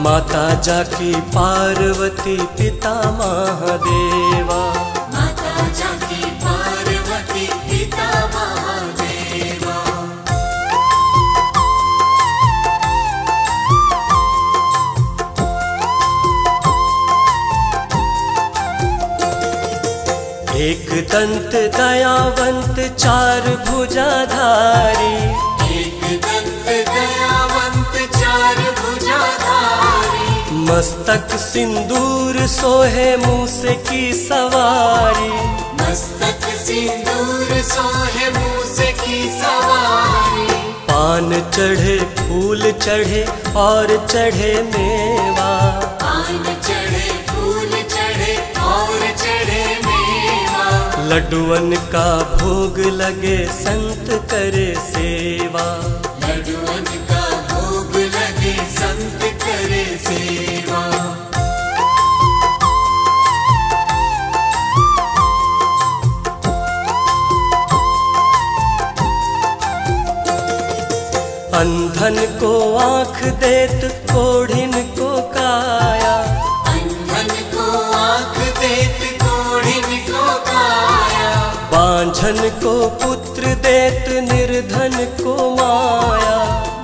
माता जाकी पार्वती पिता महादेवा। एक दंत दयावंत चार भुजाधारी। मस्तक सिंदूर सोहे मूस की सवारी। मस्तक सिंदूर सोहे मूस की सवारी। पान चढ़े फूल चढ़े और चढ़े मेवा। पान चढ़े फूल चढ़े और चढ़े मेवा। लड्डुअन का भोग लगे संत करे सेवा। लड्डुअन का भोग लगे संत करे सेवा। अंधन को आँख देत कोढ़िन को काया। अंधन को आँख देत कोढ़िन को काया। बांझन को पुत्र देत निर्धन को माया।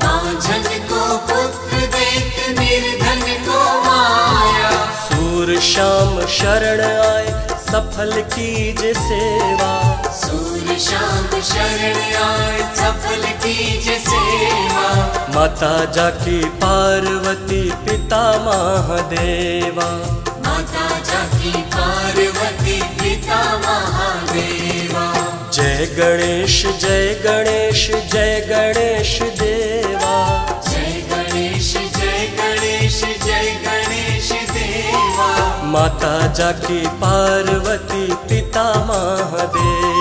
बांझन को पुत्र देत निर्धन को माया। सूर श्याम शरण आए सफल कीज सेवा। शाम शरण आए सफल कीज सेवा। माता जाकी पार्वती पिता महादेवा। माता जाकी पार्वती पिता महादेवा। जय गणेश जय गणेश जय गणेश देवा। जय गणेश जय गणेश जय गणेश देवा। माता जाकी पार्वती पिता महादेवा।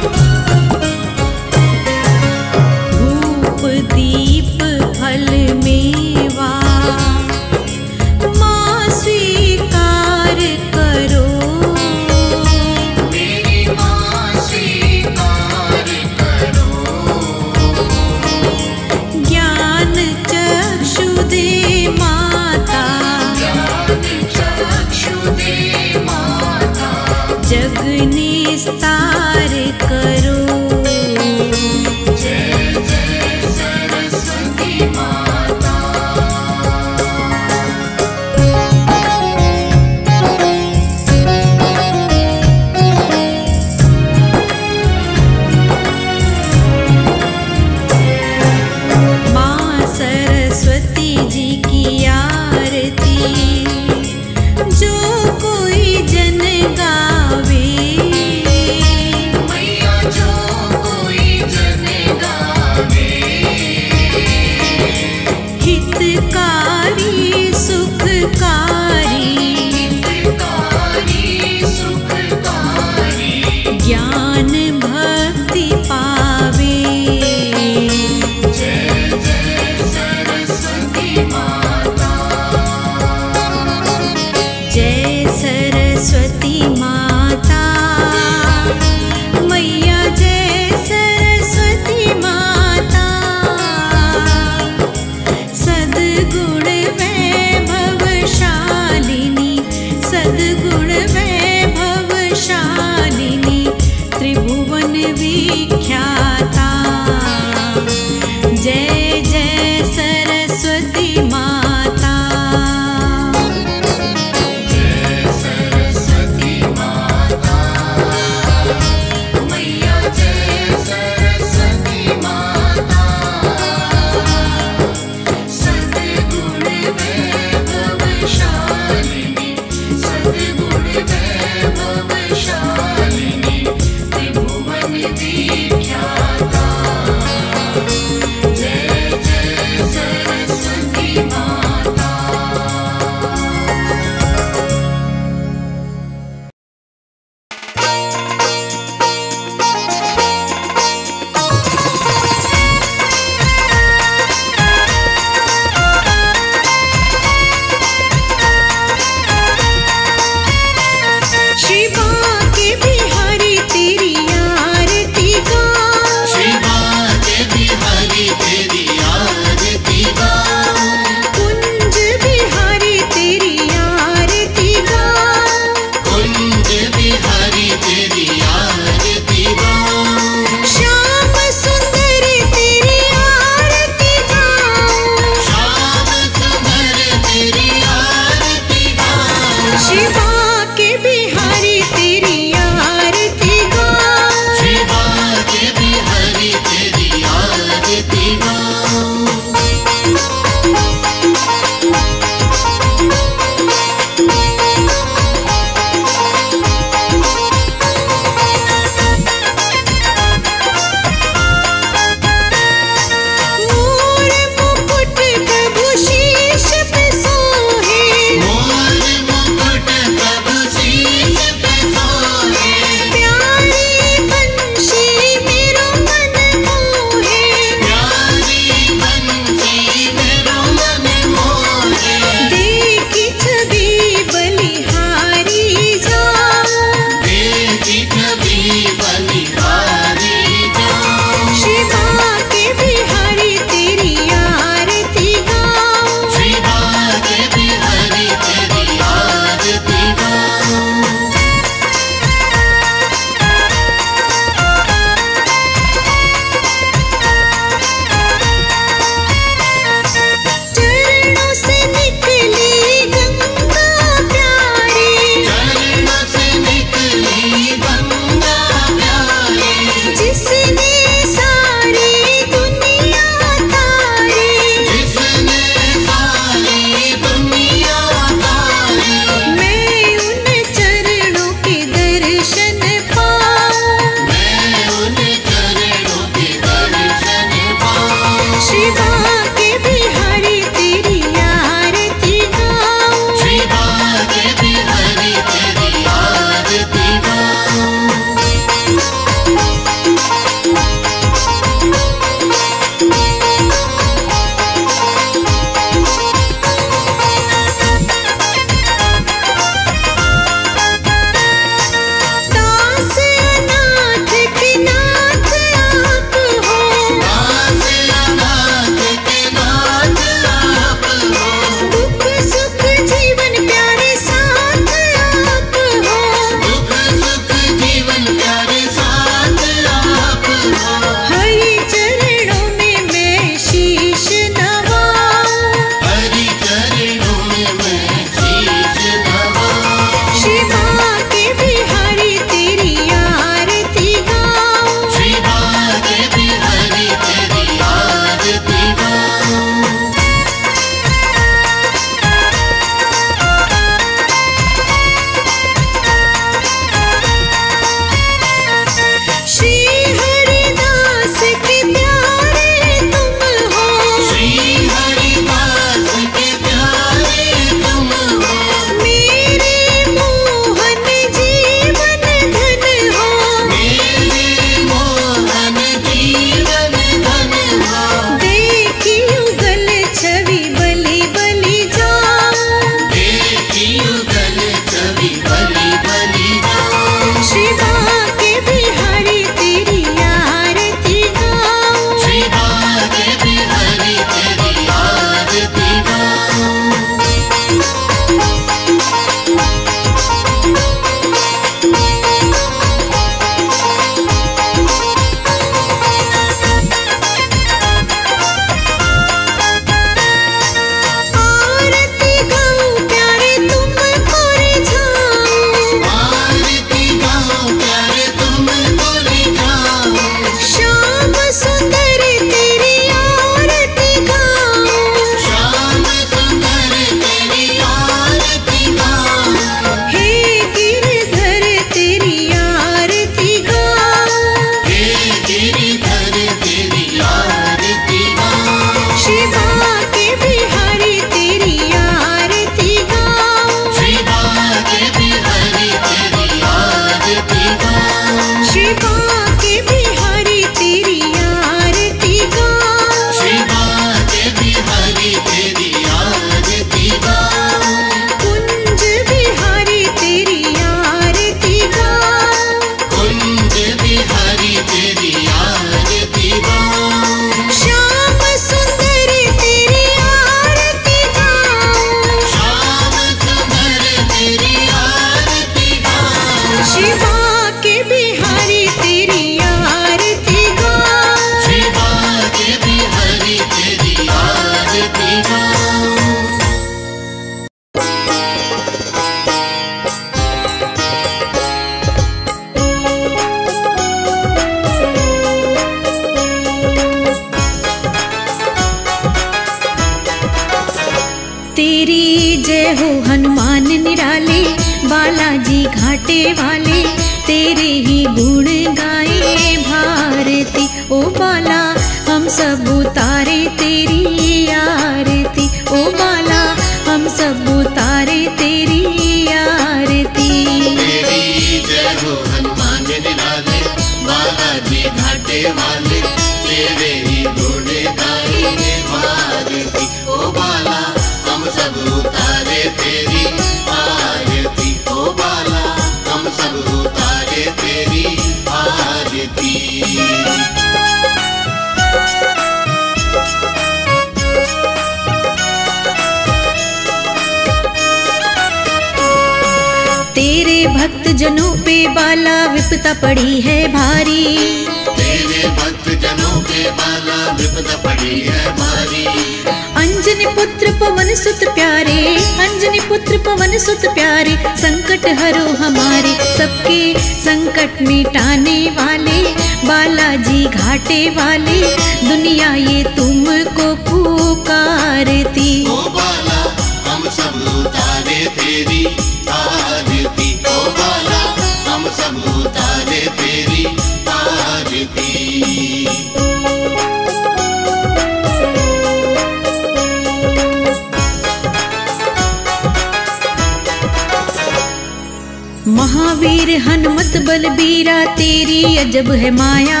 हनुमत बलबीरा तेरी अजब है माया।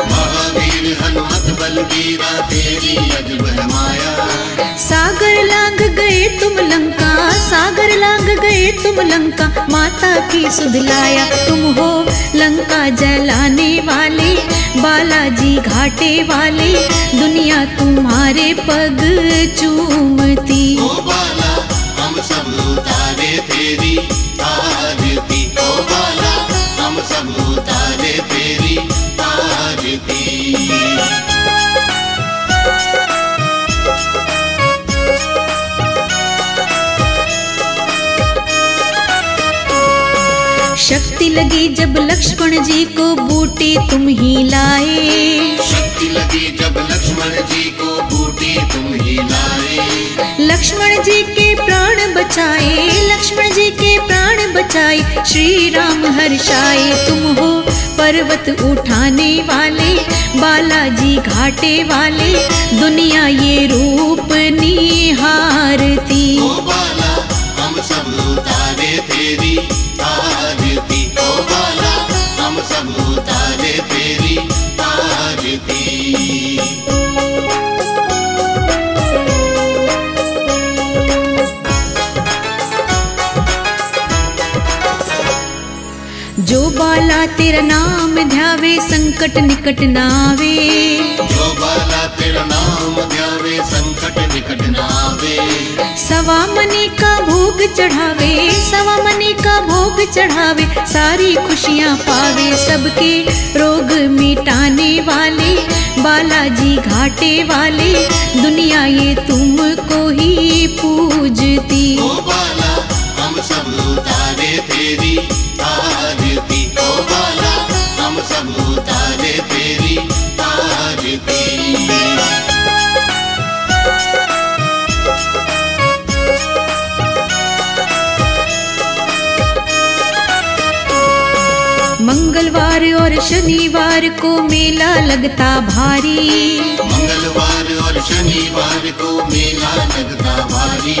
महावीर हनुमत बलबीरा तेरी अजब है माया। सागर लांग गए तुम लंका सागर लांग गए तुम लंका माता की सुध लाया तुम हो लंका जलाने वाले बालाजी घाटे वाले दुनिया तुम्हारे पग चूमती। ओ बाला हम सब तेरी आरती शक्ति लगी जब लक्ष्मण जी को बूटी तुम ही लाए। शक्ति लगी जब लक्ष्मण जी को बूटी तुम ही लाए। लक्ष्मण जी के प्राण बचाए। लक्ष्मण जी के प्राण बचाए श्री राम हर्षाए। तुम हो पर्वत उठाने वाले, बालाजी घाटे वाले। दुनिया ये रूप निहारती। हम सब तेरा नाम ध्यावे संकट निकट नावे। जो बाला तेरा नाम ध्यावे संकट निकट न आवे सवा मनी का भोग चढ़ावे सवा मनी का भोग चढ़ावे सारी खुशियाँ पावे सबके। रोग मिटाने वाले बालाजी घाटे वाले दुनिया ये तुमको ही पूजती। ओ बाला हम सब हम सब शनिवार को मेला लगता भारी। मंगलवार और शनिवार को मेला लगता भारी।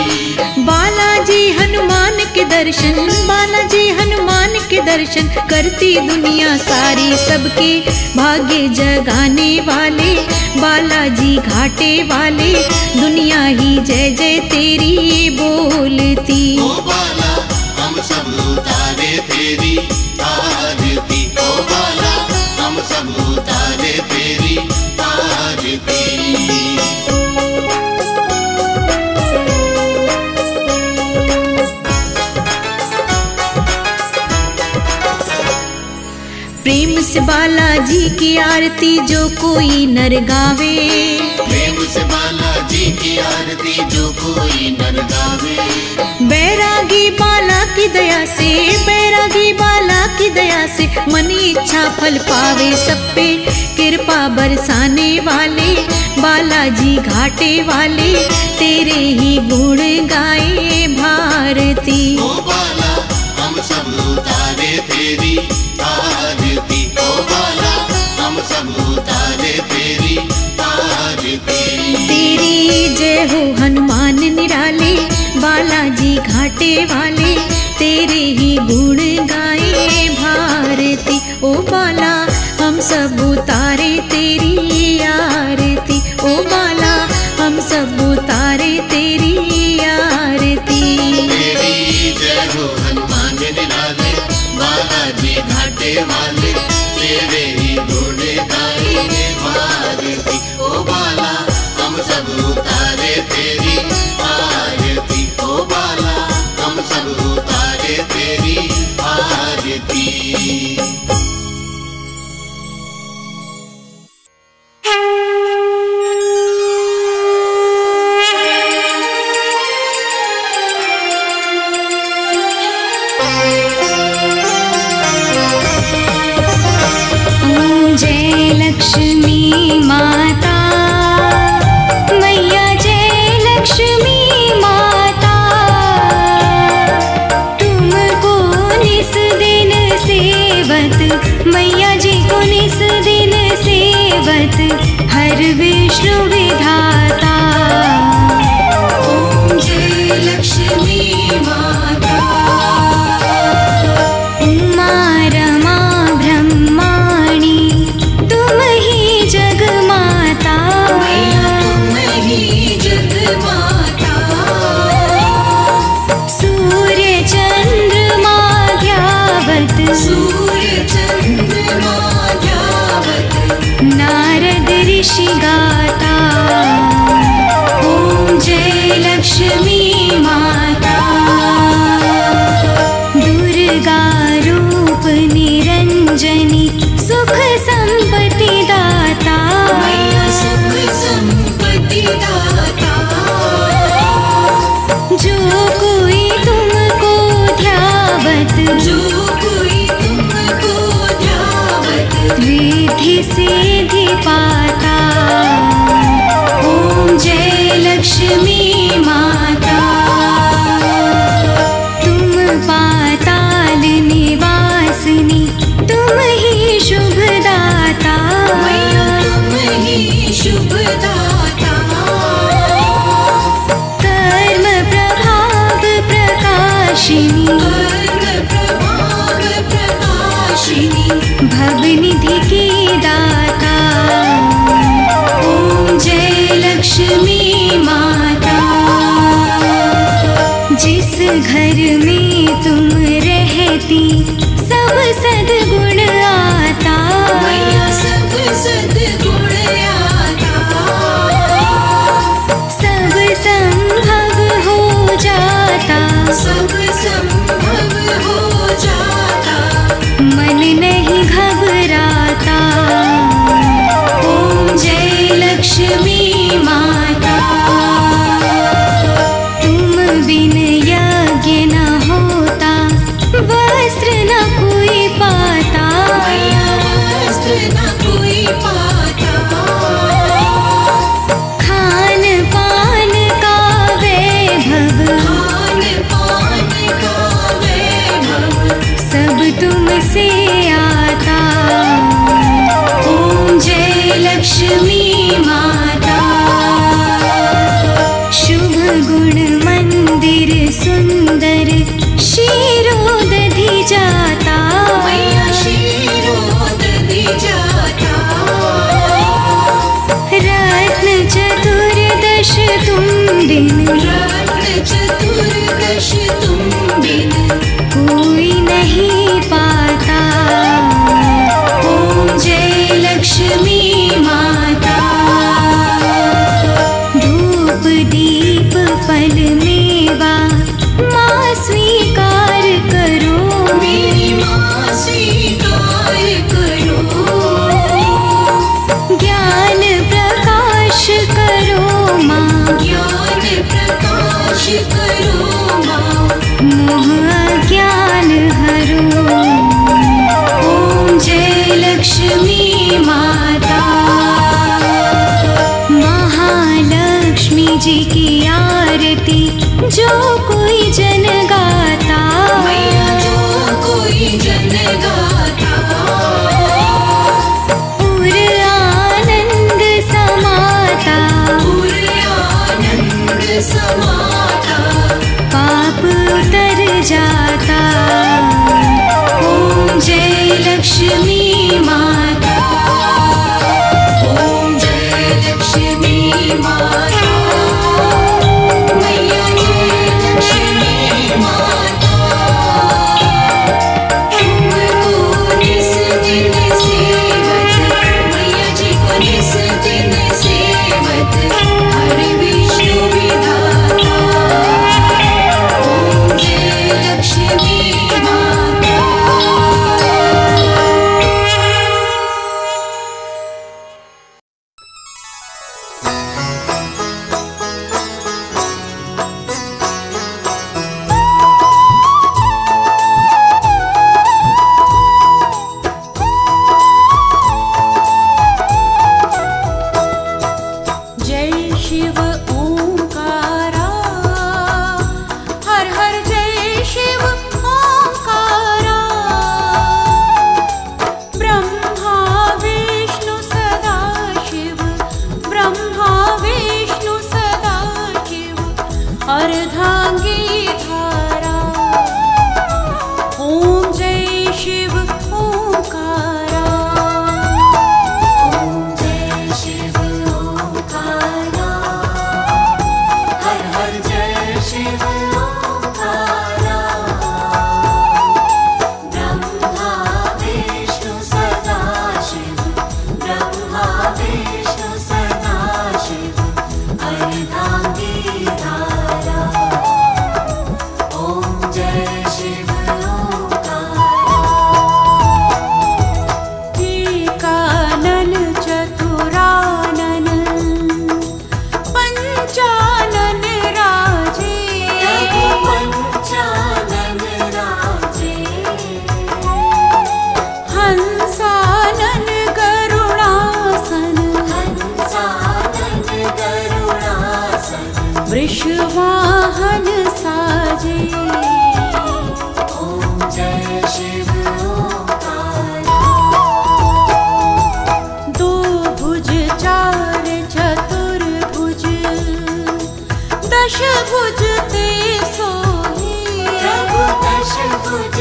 बालाजी हनुमान के दर्शन बालाजी हनुमान के दर्शन करती दुनिया सारी। सबके भाग्य जगाने वाले बालाजी घाटे वाले। दुनिया ही जय जय तेरी बोलती। ओ बाला हम सब हम बालाजी की आरती जो कोई नर गावे। बालाजी की आरती जो कोई नर गावे। बैरागी बाला की दया से बैरागी बाला की दया से मन इच्छा फल पावे सब पे। कृपा बरसाने वाले बालाजी घाटे वाले तेरे ही गुण गाए भारती। ओ बाला हम सब तारे तेरी तेरी तेरी। तेरी जय हो हनुमान निराले बालाजी घाटे वाले तेरी दश भुज ते सोहे प्रभु दर्शन भुज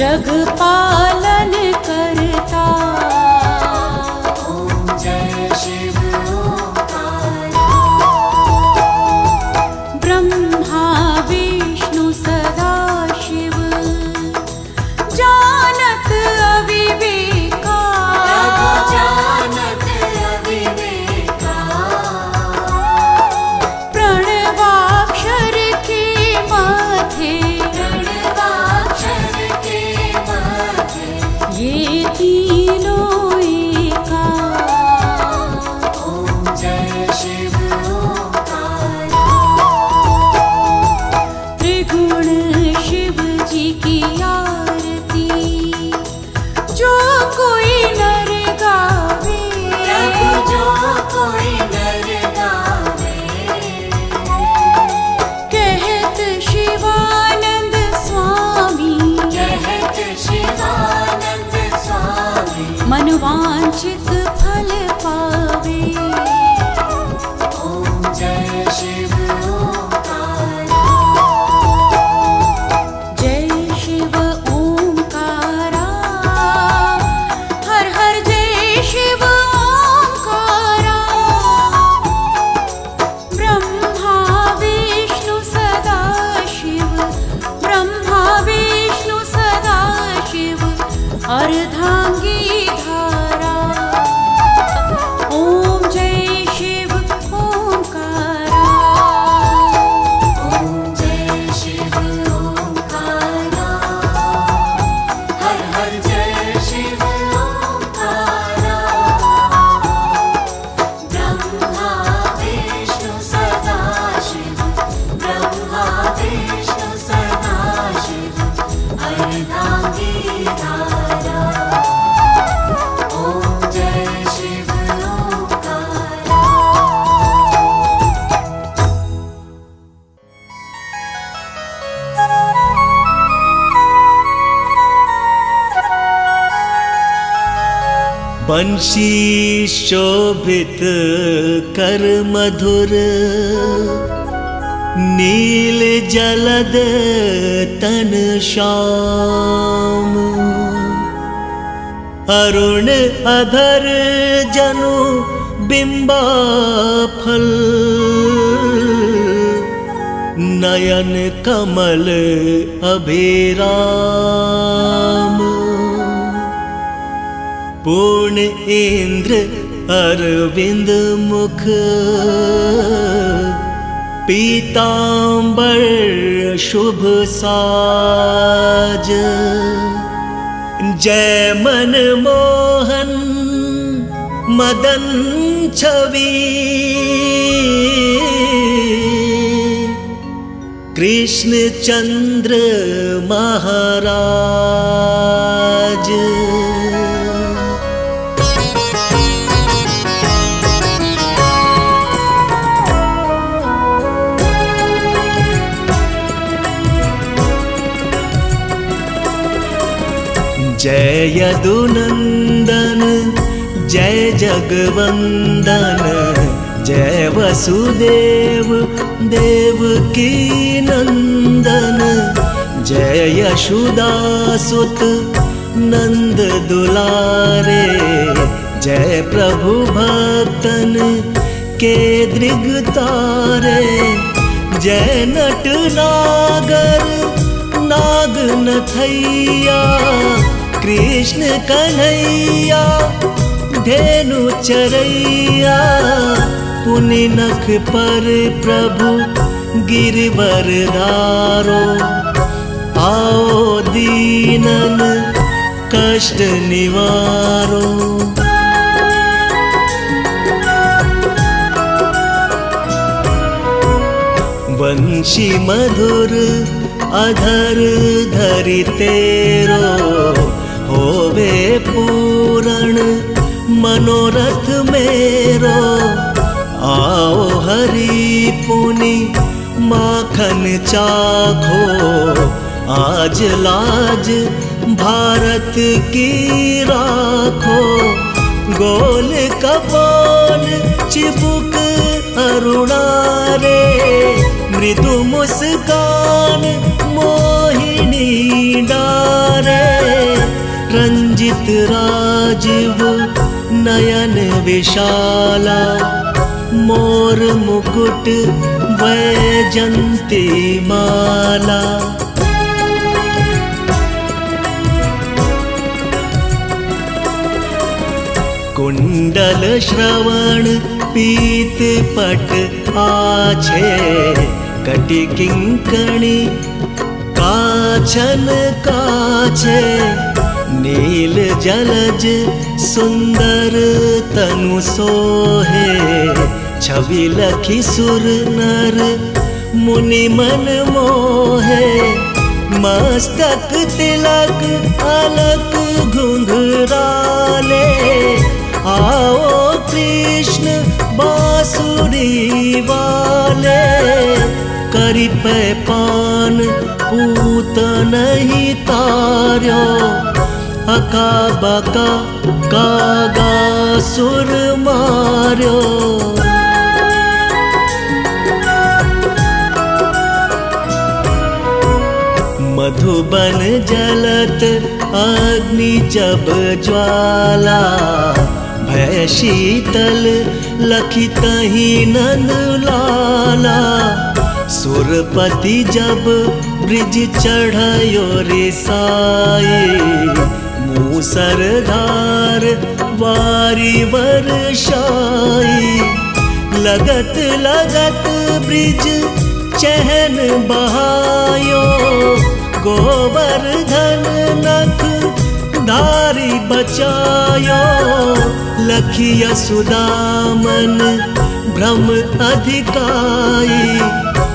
हरता शोभित कर मधुर। नील जलद तन श्याम। अरुण अधर जनु बिंबा फल नयन कमल अभिराम। पूर्ण इंद्र अरविंद मुख पीतांबर शुभ साज। जय मन मोहन मदन छवि। कृष्ण चंद्र महाराज यदुनंदन जय जगवंदन जय वसुदेव, देव की नंदन जय यशुदासुत नंद दुलारे। जय प्रभु भक्तन, के दृग तारे जय नट नागर नाग नथैया। कृष्ण कन्हैया, धेनु चरैया पुनि नख पर प्रभु गिरवर धारो आओ दीनन कष्ट निवारो। वंशी मधुर अधर धरि तेरो। होवे पूरण, मनोरथ मेरो। आओ हरि पुनि, माखन चाखो। आज लाज भारत की राखो। गोल कपाल चिबुक अरुणारे। मृदु मुस्कान मोहिनी डारे। नयन विशाला मोर मुकुट वैजंती माला। कुंडल श्रवण पीत आछे कटि किंकणी काछन काछे नील जलज सुंदर तनु सोहे। छवि लखी सुर नर मुनि मन मोहे। मस्तक तिलक अलक घुंघराले आओ कृष्ण बांसुरी वाले। करी पे पान पूत नहीं तार्यो अका बका कागा सुर मार्यो मधुबन जलत अग्नि जब ज्वाला, भय शीतल लखित ही नंद लाला। सुरपति जब ब्रिज चढ़यो रे साई मूसरधार वारी वर्षाई। लगत लगत ब्रिज चहन बहायो। गोवर्धन नख धारी बचायो। लखिय सुदामन भ्रम अधिकाई।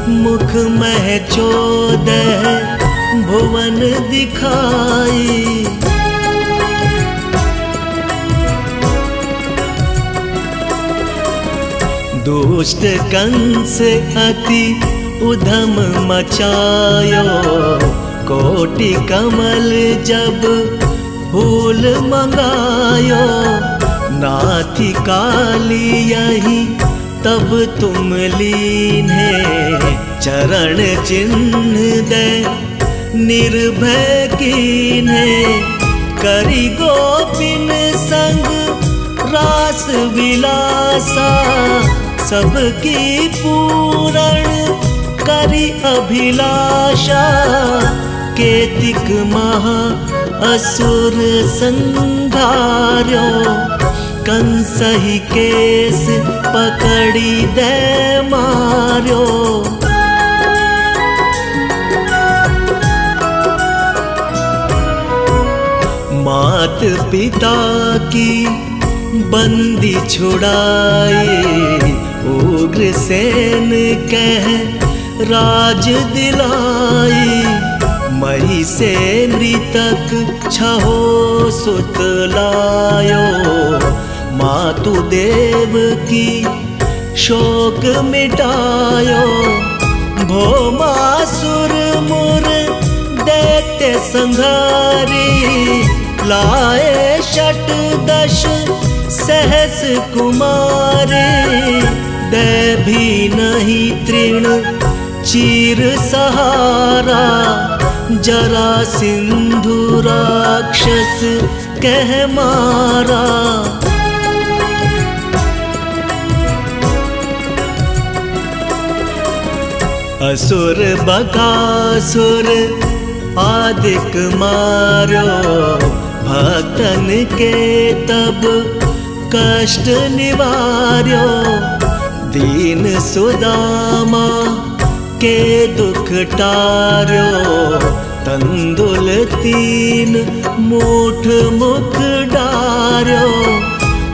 मुख मह चोदह भुवन दिखाई। दुष्ट कंस अति उधम मचायो। कोटि कमल जब फूल मंगायो। नाथी काली यही तब तुम लीने चरण चिन्ह दे, निर्भय कीने करी गोपिन संग रास विलासा। सबकी पूरण करी अभिलाषा। केतिक महा असुर संघार्यो कंस ही केस पकड़ी दे मार्यो मात पिता की बंदी छुड़ाए उग्र सेन कह राज दिलाई। मही से मृतक छहो सुत लायो। मातु देव की शोक मिटायो। भोमासुर मुर दैत्य संघारी। लाए शट दश सहस कुमारे। दे भी नहीं तृण, चीर सहारा, जरा सिंधु राक्षस कह मारा। असुर बकासुर, आदिक मारो, भक्तन के तब कष्ट निवार्यो। दीन सुदामा के दुख टार्यो तंदुल तीन मुठ मुख डारो।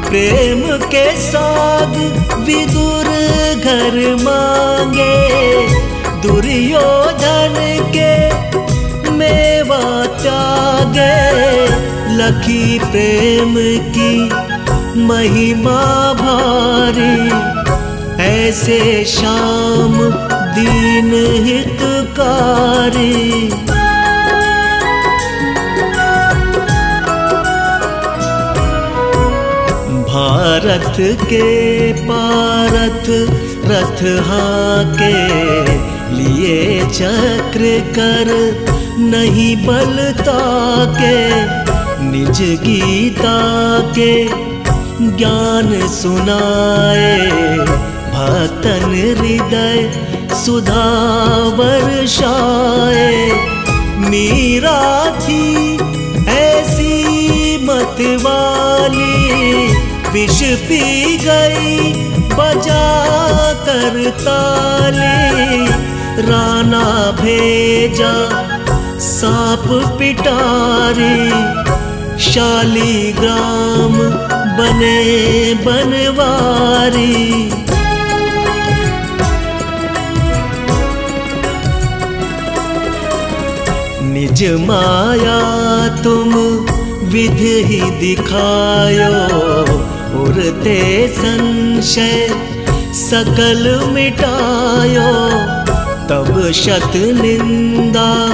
प्रेम के साग विदुर घर मांगे, दुर्योधन के मेवा त्यागे। लखी प्रेम की महिमा भारी ऐसे शाम दीन हितकारी। भारत के पारथ रथ हाके लिए चक्र कर, नहीं बलता के, निज गीता के ज्ञान सुनाए। भक्तन हृदय सुधा वर्षाए मीरा थी ऐसी मत वाली विष पी गई, बजा कर ताली। राना भेजा, सांप पिटारी। शालीग्राम बने बनवारी। माया तुम, विधि ही दिखायो। उड़ते संशय सकल मिटायो। तब शत निंदा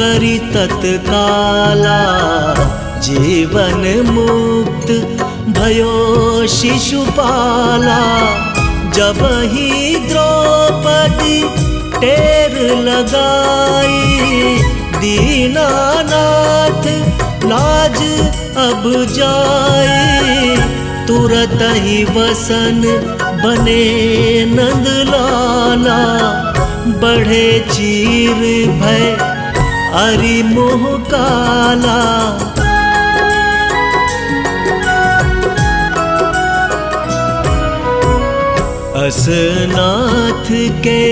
करी तत्काला। जीवन मुक्त भयो शिशुपाला जब ही द्रौपदी टेर लगाई दीनानाथ लाज अब जाई तुरत ही वसन बने नंदलाला बढ़े चीर भय अरि मोह काला। असनाथ के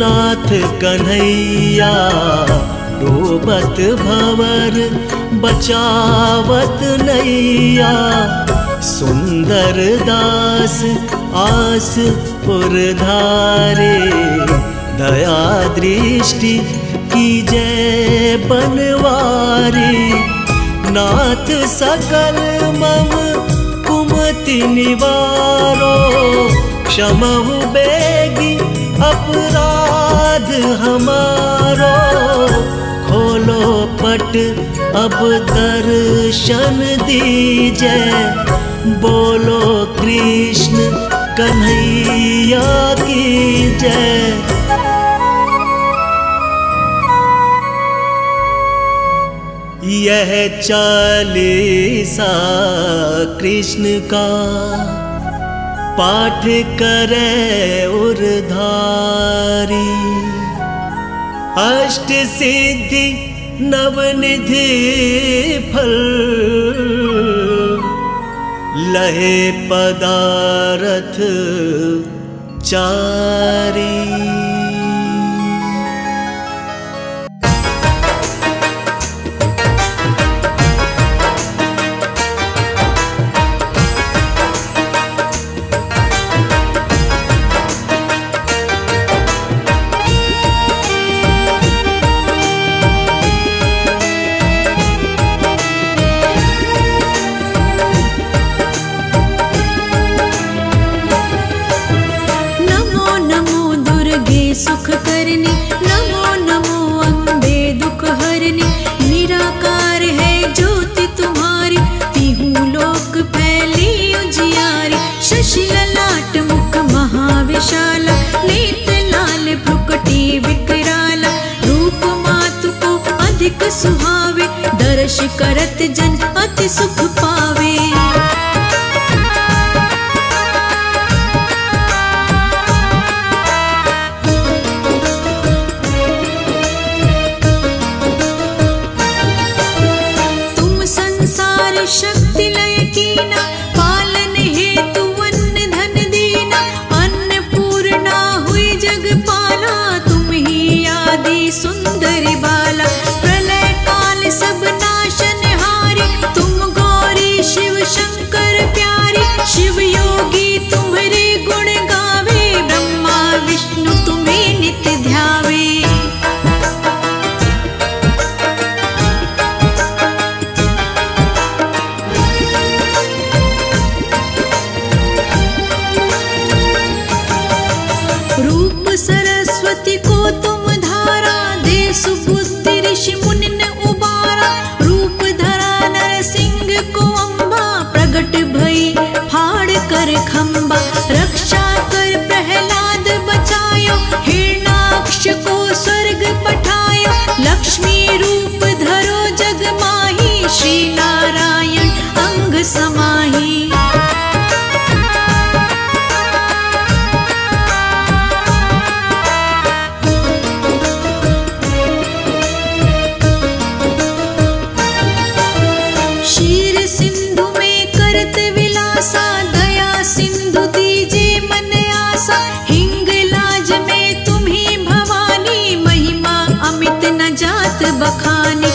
नाथ कन्हैया डूबत भवर, बचावत नैया। सुंदर दास आस पुरधारे दया दृष्टि की जय बनवारी। नाथ सकल मम कुमति निवारो, क्षमहु बेगी अपराध हमारो। पट, अब दर्शन दीजै। बोलो कृष्ण कन्हैया की जय। यह चालीसा कृष्ण का पाठ करे उर्धारी अष्ट सिद्धि नवनिधि फल। लहे पदारथ चारी सुहावे दर्श करत जन अति सुख पावे। दया सिंधु दीजे लाज में भवानी महिमा अमित न जात बखानी।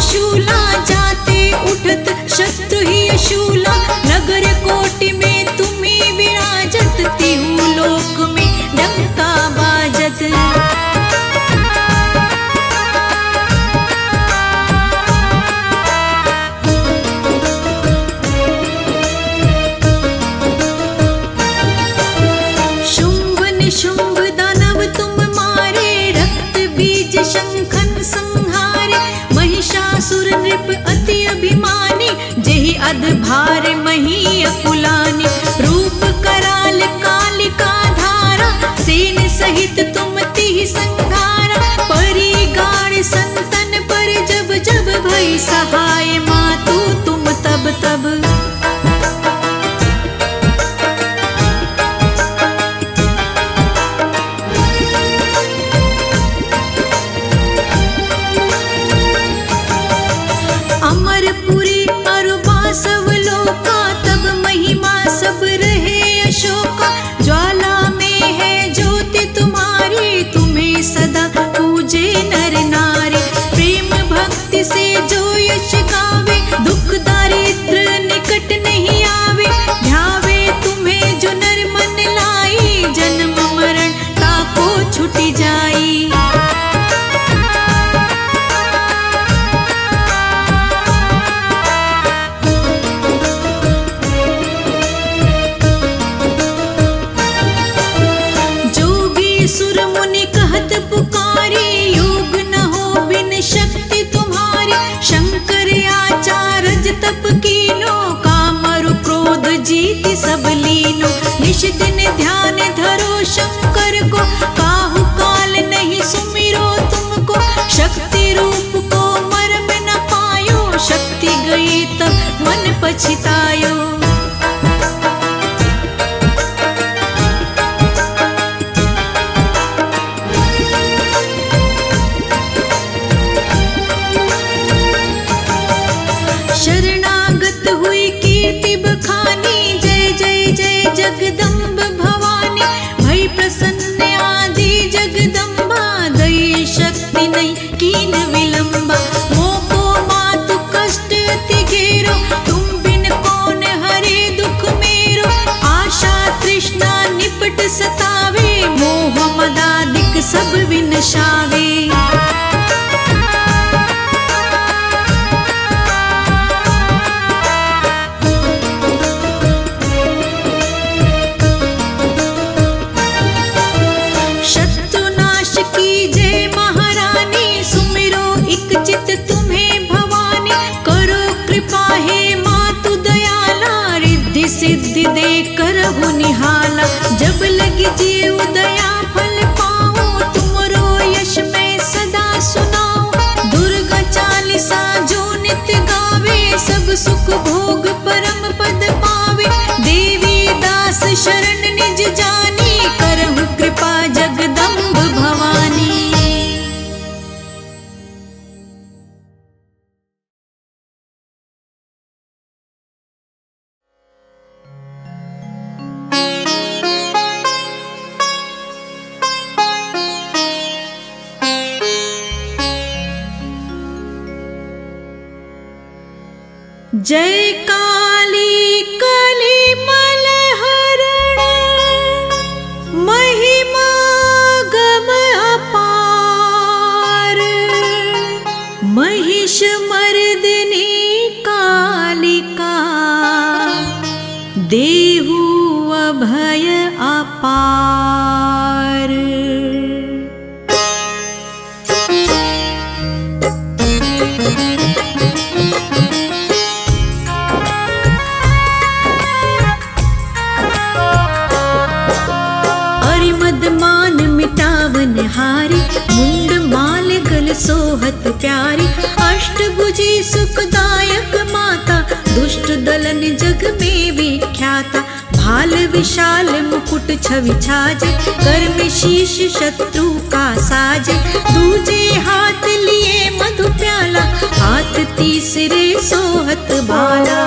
should अधभार मही अकुलानी, रूप कराल कालिका धारा, सेन सहित तुम तिहि संघारा परी गाड़ संतन पर जब जब भई सहाय मातु तुम तब तब। अमरपुरी मन पछतायो शरणागत हुई कीर्ति बखानी, जय जय जय जगदम्ब भवानी। भई प्रसन्न जगदम्बा, दई शक्ति नहीं विलंबा। सब विनशावे। सुख भोग परम पद पावे। देवी दास शरण अपार अरिमद मान मिटावन हारी, मुंड माल गल सोहत प्यारी। अष्टभुजी सुखदायक माता, दुष्ट दलन जग में विख्याता। भाल विशाल मुकुट छवि छाजे कर में शीश शत्रु का साजे। दूजे हाथ लिए मधु प्याला, हाथ तीसरे सोहत भाला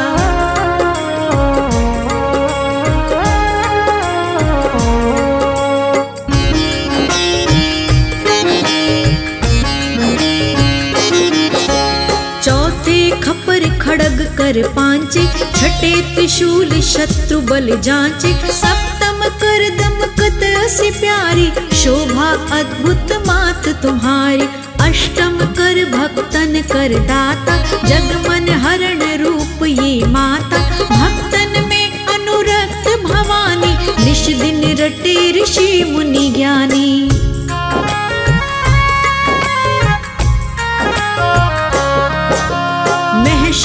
खड़ग कर पांचे छठे त्रिशूल शत्रु बल जांचे। सप्तम कर दमकत असी प्यारी। शोभा अद्भुत मात तुम्हारी। अष्टम कर भक्तन कर दाता। जगमन हरण रूप ये माता। भक्तन में अनुरक्त भवानी। निश दिन रटे ऋषि मुनि ज्ञानी।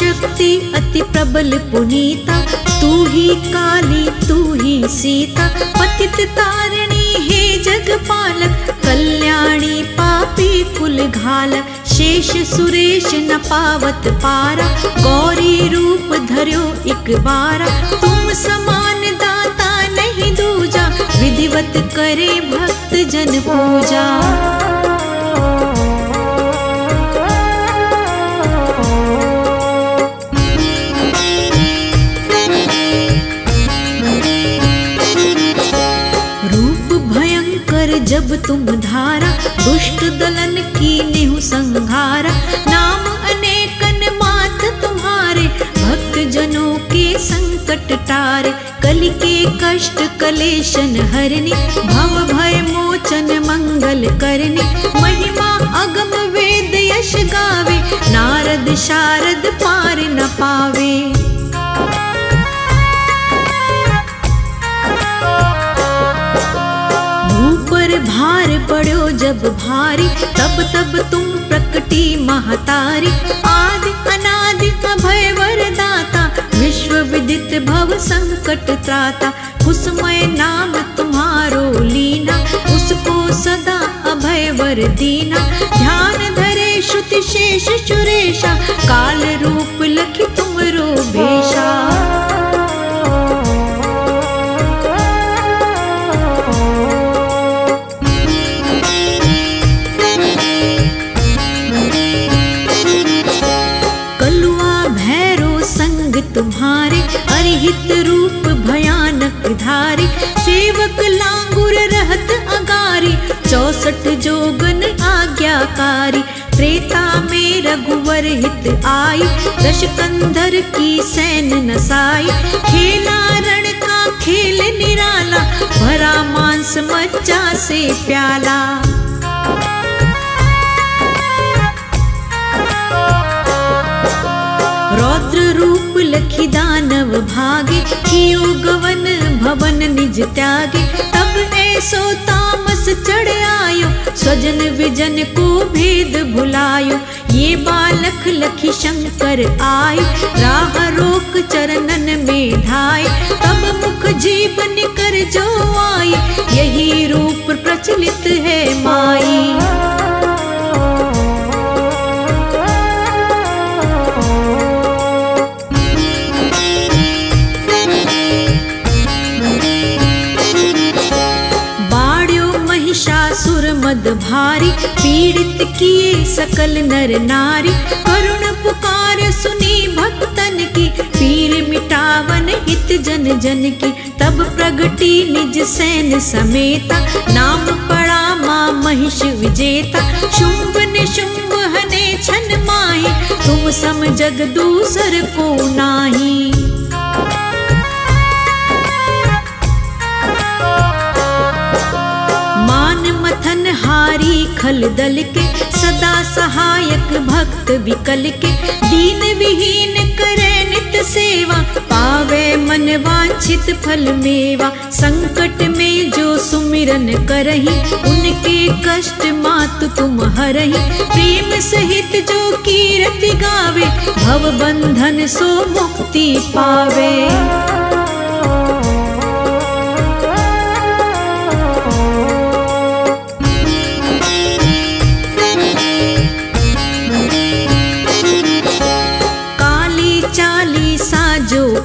महशक्ति अति प्रबल पुनीता। तू ही काली, तू ही सीता। पतित तारिणी हे जगपालक, कल्याणी पापी कुल घाल शेष सुरेश न पावत पारा। गौरी रूप धर्यो एक बारा। तुम समान दाता नहीं दूजा। विधिवत करे भक्त जन पूजा। जब तुम धारा, दुष्ट दलन की नेहु संहारा। नाम अनेकन मात तुम्हारे भक्त जनों के संकट टारे। कलि के कष्ट कलेशन हरने भव भय मोचन मंगल करने महिमा अगम वेद यश गावे, नारद शारद पार न पावे। ऊपर भार पड़ो जब भारी, तब तब तुम प्रकटी महतारी। आदि अनादि अभय वरदाता विश्व विदित भव संकट त्राता। कुसमय नाम तुम्हारो लीना, उसको सदा अभय वर दीना। ध्यान धरे श्रुति शेष सुरेशा, काल रूप लखी तुमरो भेषा। आज्ञाकारी त्रेता में रघुवर हित आई दश कंधर की सैन नसाई। खेला रण का खेल निराला, भरा मांस मज्जा से प्याला। रौद्र रूप लखी दानव भागे, कियो गवन भवन निज त्यागे। तब ऐसो चढ़ आयो, स्वजन विजन को भेद भुलायो। ये बालक लखी शंकर आय राह रोक चरणन में धाय तब मुख जीवन कर जो आई, यही रूप प्रचलित है माई। मद भारी, पीड़ित किए सकल नर नारी। करुण पुकार सुनी भक्तन की, पीर मिटावन हित जन जन की। तब प्रगटी निज सैन समेता, नाम पड़ा माँ महिष विजेता। शुंभ निशुंभ हने छन माही, तुम सम जग दूसर को नाही। मान हारी खल दल के, सदा सहायक भक्त विकल के। दीन विहीन करे नित सेवा, पावे मन वांछित फल मेवा। संकट में जो सुमिरन करही, उनके कष्ट मात तुम हरही। प्रेम सहित जो कीरति गावे, भव बंधन सो मुक्ति पावे।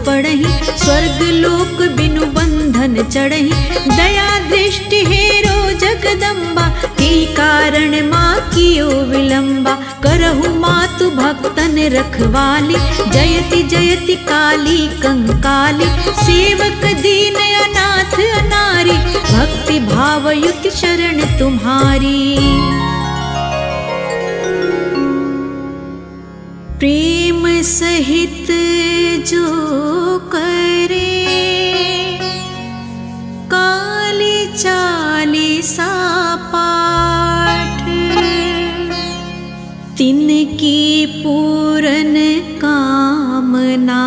पढ़ही स्वर्ग लोक बिनु बंधन चढ़ही दया दृष्टि हेरो जगदम्बा की कारण माँ कियो विलंबा। करहु मातु भक्तन रखवाली, जयति जयति काली कंकाली। सेवक दीन अनाथ अनारी, भक्ति भावयुत शरण तुम्हारी। प्रेम सहित जो करे काली चालीसा पाठ तिनकी पूरन कामना